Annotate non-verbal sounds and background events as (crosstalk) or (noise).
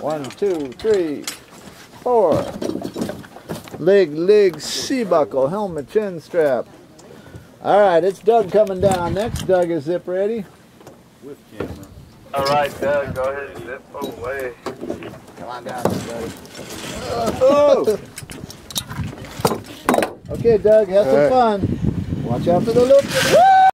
One, two, three, four. Leg, leg, sea buckle, helmet, chin strap. All right, it's Doug coming down. Next, Doug is zip ready. With camera. All right, Doug, go ahead and zip away. Come on down, Doug. Oh. (laughs) Okay, Doug, have some right. fun. Watch out for the loop.